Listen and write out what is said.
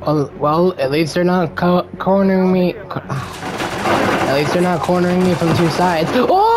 Well, well, at least they're not co cornering me. At least they're not cornering me from two sides. Oh!